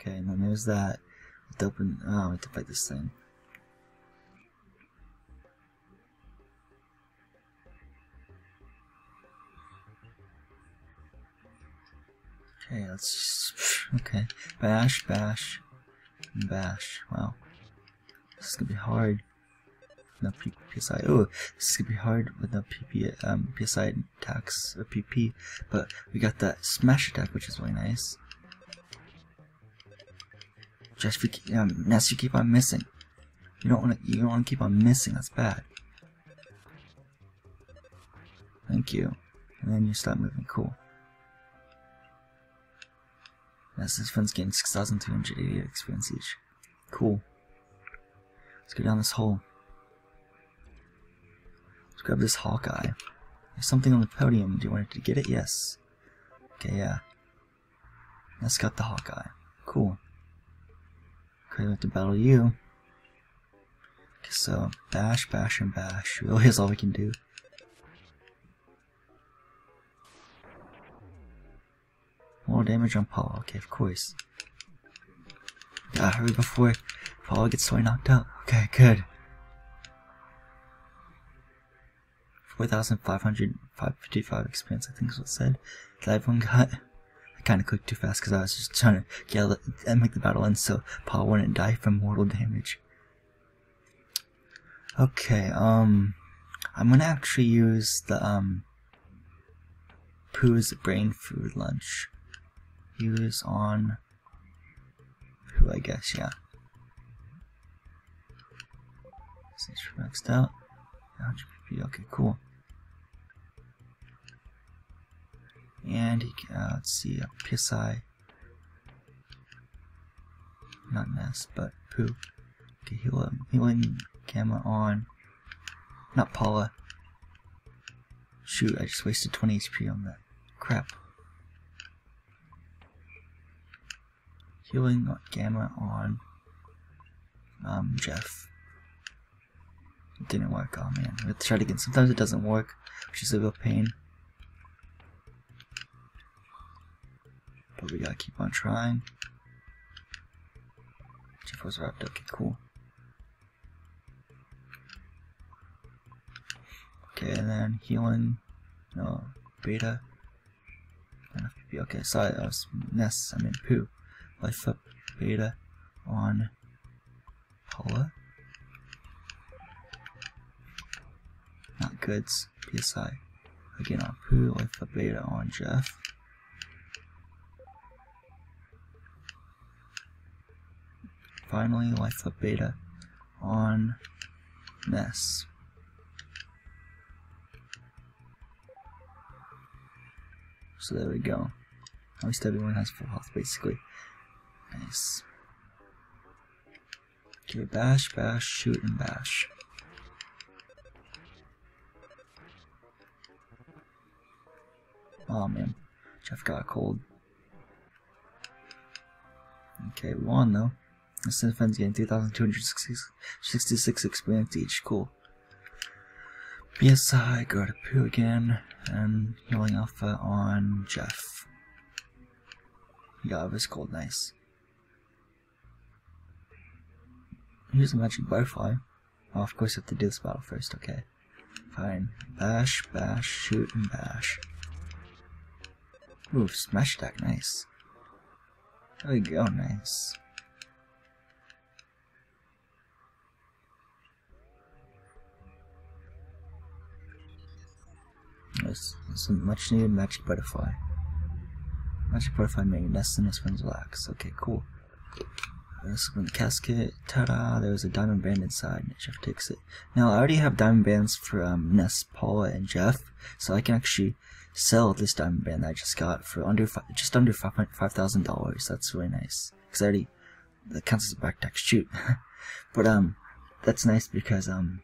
Okay, and then there's that. Let's open. Oh, I have to fight this thing. Okay, let's okay. Bash, bash, bash. Wow. This is gonna be hard. No P PSI. Oh, this is gonna be hard with no PP, um, PSI attacks or PP. But we got that smash attack, which is really nice. Just we, um, you keep on missing. You don't want to. You don't want to keep on missing. That's bad. Thank you. And then you start moving. Cool. Yes, this friend's getting 6,288 experience each. Cool. Let's go down this hole. Let's grab this Hawkeye. There's something on the podium. Do you want to get it? Yes. Okay, yeah. Let's got the Hawkeye. Cool. Okay, have to battle you. So bash, bash, and bash really is all we can do. More damage on Paul. Okay, of course. Gotta hurry before Paul gets totally knocked out. Okay, good. 4,555 experience, I think is what it said. That everyone got. I kinda clicked too fast because I was just trying to yell and make the battle end so Paul wouldn't die from mortal damage. Okay, um, I'm gonna actually use the, um, Poo's brain food lunch. Use on who I guess, yeah. Since we're maxed out. Okay, cool. And he uh, let's see, uh, eye. Not Ness, but Poo. Okay, healing, healing Gamma on. Not Paula. Shoot, I just wasted 20 HP on that. Crap. Healing Gamma on um, Jeff. Didn't work. Oh man, to try it again. Sometimes it doesn't work, which is a real pain. But we gotta keep on trying. Jeff was wrapped. up, Okay, cool. Okay, and then healing, no, beta. NFPP. Okay, sorry, I uh, was Ness, I mean Poo. Life up beta on Paula. Not goods, PSI. Again on poo, life up beta on Jeff. Finally, life up beta on Ness. So there we go. At least everyone has full health, basically. Nice. Okay, bash, bash, shoot, and bash. Oh man, Jeff got a cold. Okay, we won though. The Sinfen's getting 3,266 experience each. Cool. BSI, go to Poo again, and healing Alpha on Jeff. Yeah, it was cold, nice. Here's a magic butterfly. Oh, of course, I have to do this battle first, okay. Fine. Bash, bash, shoot, and bash. Ooh, smash attack, nice. There we go, nice. There's some much needed magic butterfly. Magic butterfly made nest in his friend's wax. Okay, cool. Let's open the casket. Ta-da! There's a diamond band inside. Jeff takes it. Now, I already have diamond bands for um, Ness, Paula, and Jeff, so I can actually sell this diamond band that I just got for under just under five thousand dollars. That's really nice because I already that counts as a backpack shoot. but um, that's nice because um,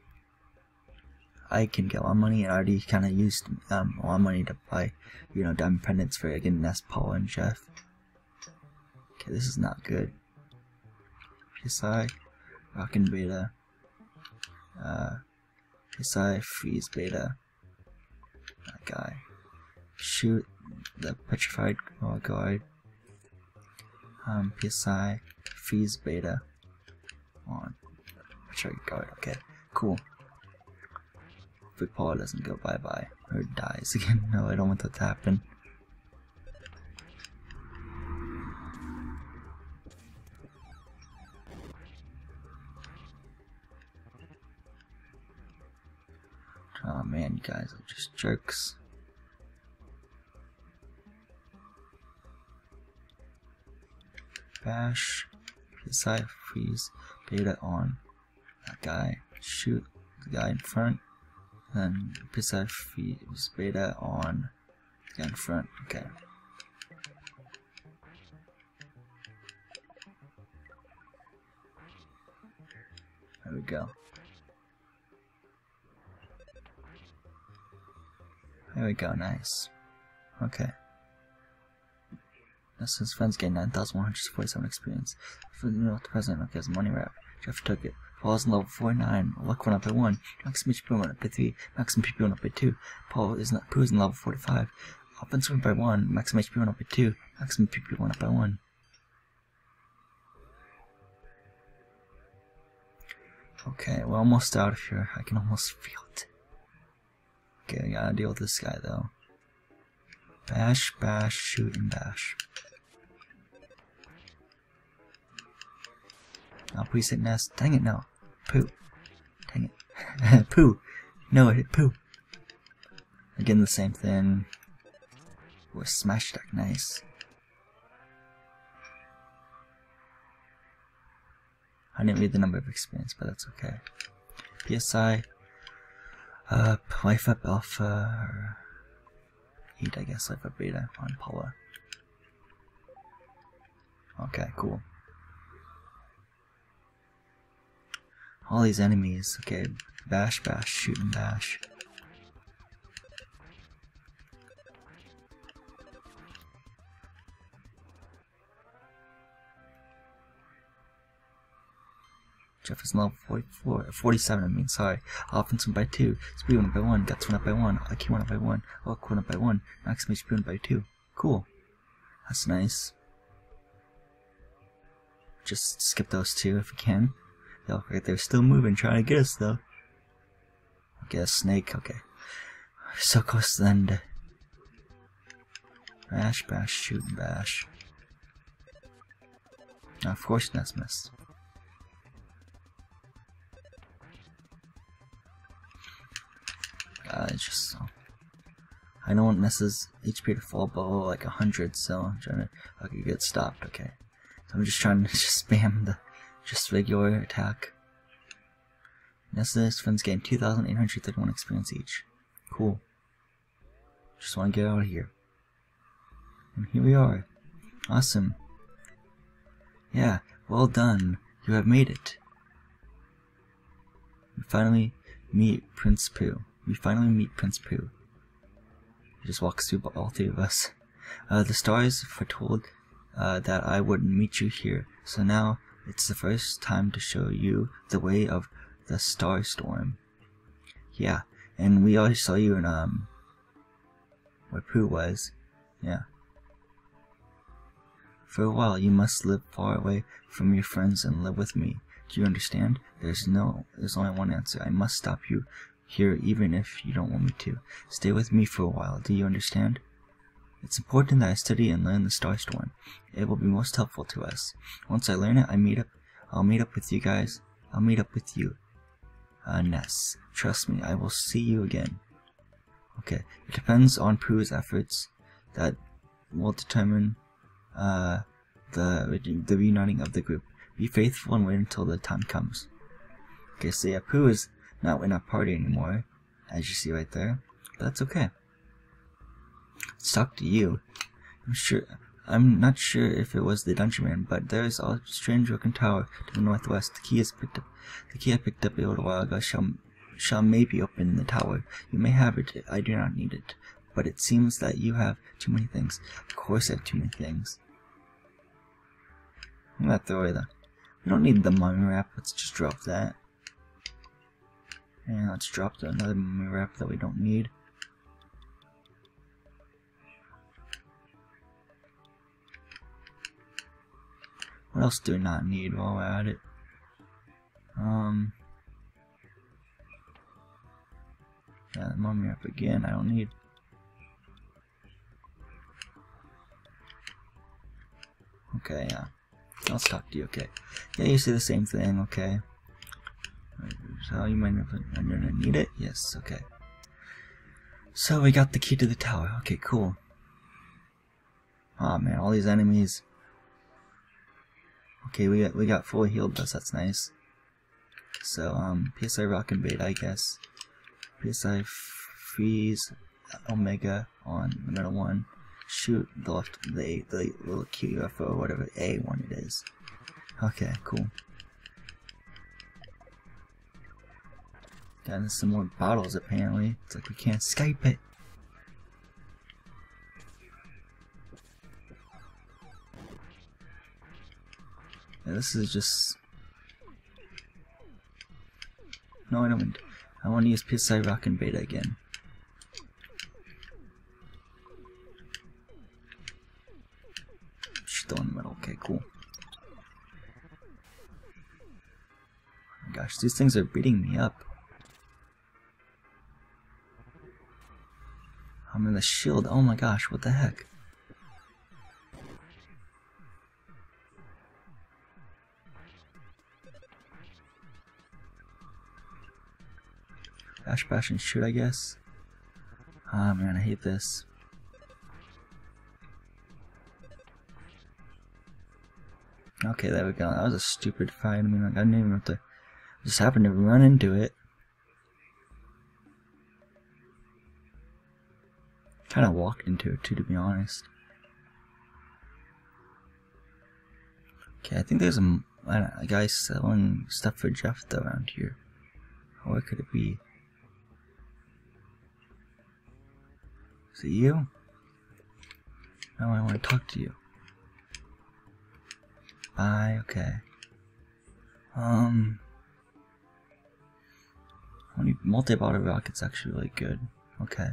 I can get a lot of money and I already kind of used um a lot of money to buy you know diamond pendants for again Ness, Paul and Jeff. Okay, this is not good. PSI, Rockin' Beta, uh, PSI, Freeze Beta, that guy, Shoot, the Petrified oh, Guard, um, PSI freeze beta on. Sure I. Okay, cool. If Paula doesn't go bye bye or dies again. No, I don't want that to happen. Oh man, you guys are just jerks. Bash, PSI freeze, beta on. That guy, shoot the guy in front. Then PSI freeze, beta on. The front, okay. There we go. There we go, nice. Okay. This is friends gain 9,147 experience. For the President, okay, as money wrap. Jeff took it. Paul's in level 49. Luck went up by 1. Maximum HP went up by 3. Maximum PP went up by 2. Paul is not, Poo is in level 45. Offense went by 1. Maximum HP went up by 2. Maximum PP went up by 1. Okay, we're almost out of here. I can almost feel it. Okay, I gotta deal with this guy though. Bash, bash, shoot, and bash. Now please hit nest. Dang it, no. Poo. Dang it. poo. No, I hit poo. Again, the same thing. With smash deck, nice. I didn't read the number of experience, but that's okay. PSI uh, life up alpha, 8 I guess, life up beta on Paula. Okay, cool. All these enemies, okay, bash, bash, shoot and bash. Jeff is level 44, 47, I mean, sorry. Offense went by 2, speed went up by 1, guts went up by 1, IQ went up by 1, luck went up by 1, maximum HP went by 2. Cool. That's nice. Just skip those two if you can. Look like they're still moving, trying to get us though. Okay, a snake, okay. So close to the end. Bash, bash, shoot, bash. Now, of course, that's missed. uh, it's just so. I know it misses HP to fall below like a hundred, so I'm trying to okay get stopped. Okay, so I'm just trying to just spam the just regular attack. Nessus friends gain 2,831 experience each. Cool. Just want to get out of here. And here we are. Awesome. Yeah, well done. You have made it. We finally meet Prince Poo we finally meet Prince Poo. He just walks through all three of us. Uh, the stars foretold uh, that I would meet you here, so now it's the first time to show you the way of the star storm. Yeah, and we always saw you in, um, where Poo was. Yeah. For a while, you must live far away from your friends and live with me. Do you understand? There's no, there's only one answer. I must stop you here even if you don't want me to. Stay with me for a while, do you understand? It's important that I study and learn the star storm. It will be most helpful to us. Once I learn it, I meet up. I'll meet up with you guys. I'll meet up with you. Uh, Ness, trust me, I will see you again. Okay, it depends on Poo's efforts that will determine uh, the the reuniting of the group. Be faithful and wait until the time comes. Okay, so yeah, Pooh is not in our party anymore, as you see right there. But that's okay. Let's talk to you. I'm sure. I'm not sure if it was the dungeon man, but there is a strange looking tower to the northwest. The key is picked up. The key I picked up a little while ago shall shall maybe open the tower. You may have it. I do not need it. But it seems that you have too many things. Of course, I have too many things. I'm gonna throw away. We don't need the mummy wrap. Let's just drop that. And let's drop the another mummy wrap that we don't need. What else do we not need while we're at it? Um. Yeah, the mummy up again. I don't need. Okay, yeah. I'll talk to you, okay. Yeah, you say the same thing, okay. So you might never need it? Yes, okay. So we got the key to the tower. Okay, cool. Oh man, all these enemies. Okay, we got we got fully healed us. That's nice. So um, PSI Rockin Beta, I guess. PSI freeze Omega on the middle one. Shoot the left the the little QFO or whatever A one it is. Okay, cool. Got some more bottles apparently. It's like we can't Skype it. This is just... No, I don't. I want to use PSI Rockin Beta again. Still in the middle. Okay, cool. Gosh, these things are beating me up. I'm in the shield. Oh my gosh, what the heck? Bash, bash, and shoot, I guess. Ah, oh, man, I hate this. Okay, there we go. That was a stupid fight. I mean, like, I didn't even have to... just happened to run into it. Kind of walked into it too, to be honest. Okay, I think there's a, a guy selling stuff for Jeff around here. What could it be? Is it you? No, I want to talk to you. Bye, okay. Um, multi-bottle rocket's actually really good. Okay.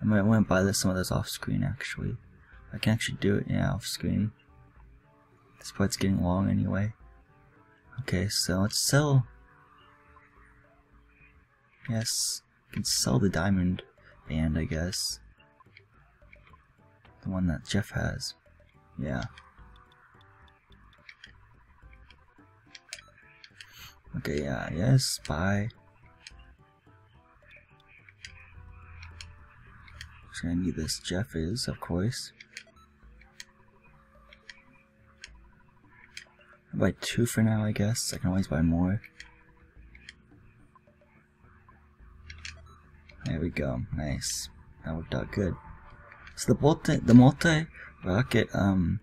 I might want to buy this some of those off screen actually. I can actually do it, yeah, off screen. This part's getting long anyway. Okay, so let's sell. Yes, I can sell the diamond band, I guess. The one that Jeff has. Yeah. Okay, yeah, yes, bye. I need this Jeff is, of course. I'll buy two for now, I guess. I can always buy more. There we go. Nice. That worked out good. So the multi, the multi rocket, um,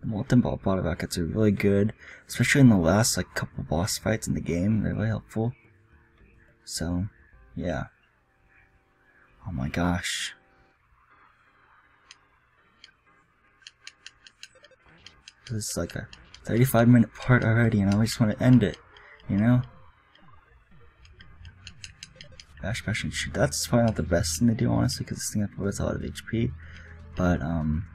the multi ball bottle rockets are really good, especially in the last like couple boss fights in the game. They're really helpful. So, yeah. Oh my gosh. This is like a 35 minute part already and I just want to end it, you know? Bash, bash, and shoot. That's probably not the best thing to do, honestly, because this thing has a lot of HP. But, um,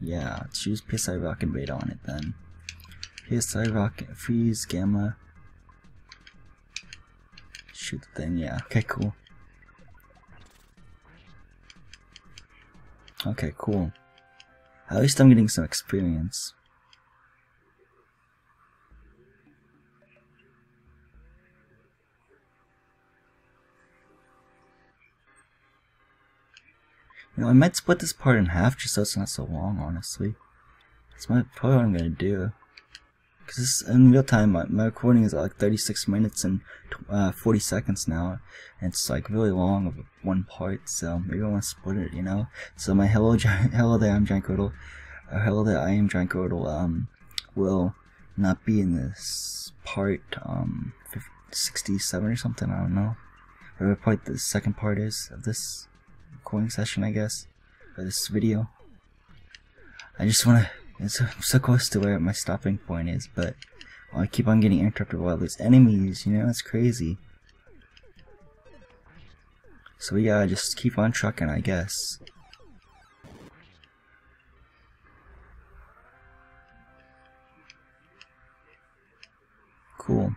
yeah, let's use PSI Rockin Beta on it then. PSI Rock, Freeze, Gamma. Shoot the thing, yeah. Okay, cool. Okay, cool. At least I'm getting some experience. You know, I might split this part in half just so it's not so long, honestly. That's probably what I'm gonna do. Because in real time, my, my, recording is like 36 minutes and uh, 40 seconds now. And it's like really long of one part, so maybe I want to split it, you know? So my hello, hello there, I'm Giant Grotle. Uh, hello there, I am Giant Grotle, um, will not be in this part, um, 67 or something, I don't know. Whatever part the second part is of this recording session, I guess, for this video. I just want to, I'm so close to where my stopping point is, but I keep on getting interrupted by these enemies, you know, it's crazy. So we gotta just keep on trucking, I guess. Cool.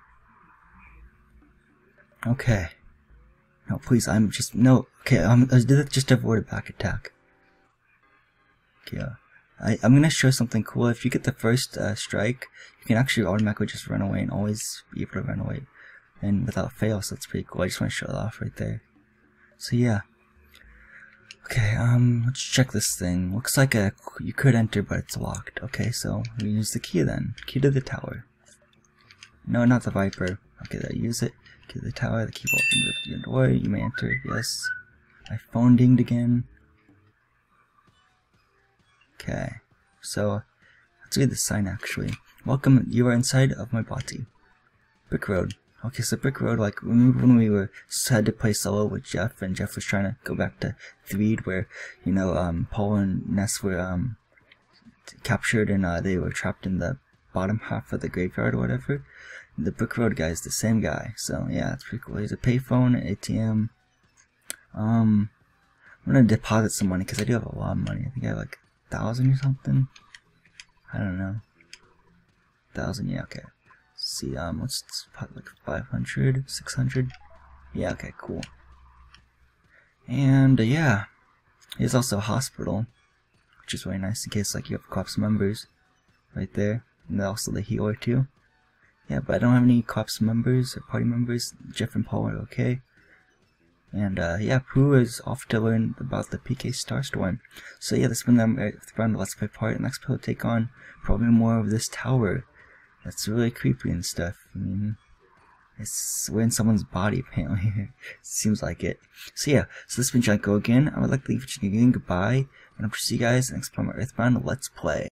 Okay. No, please, I'm just, no, okay, um, I did it just avoid a back attack. Okay, uh, I, I'm gonna show something cool. If you get the first uh, strike, you can actually automatically just run away and always be able to run away. And without fail, so that's pretty cool. I just want to show it off right there. So yeah. Okay, um, let's check this thing. Looks like a, you could enter, but it's locked. Okay, so we use the key then. Key to the tower. No, not the Viper. Okay, there, use it. To the tower, the key will open the door. You may enter, yes. My phone dinged again. Okay, so let's read the sign actually. Welcome, you are inside of my body. Brick Road. Okay, so Brick Road, like, remember when we were had to play solo with Jeff, and Jeff was trying to go back to Threed, where, you know, um, Paul and Ness were, um, captured and, uh, they were trapped in the bottom half of the graveyard or whatever? The Brick Road guy is the same guy, so, yeah, it's pretty cool. He's a payphone, ATM, um, I'm gonna deposit some money, because I do have a lot of money. I think I have, like, a thousand or something. I don't know. Thousand, yeah, okay. Let's see, um, put like 500, 600. Yeah, okay, cool. And uh, yeah, there's also a hospital, which is really nice in case like you have cops members right there, and also the healer too. Yeah, but I don't have any cops members or party members. Jeff and Paul are okay. And uh, yeah, Poo is off to learn about the PK Starstorm. So yeah, has been the round Let's Play part. Next we'll take on probably more of this tower. That's really creepy and stuff. I mean, it's we're in someone's body apparently. Seems like it. So yeah, so this has been Janko again. I would like to leave you again. Goodbye, and I'll see you guys next time on Earthbound Let's Play.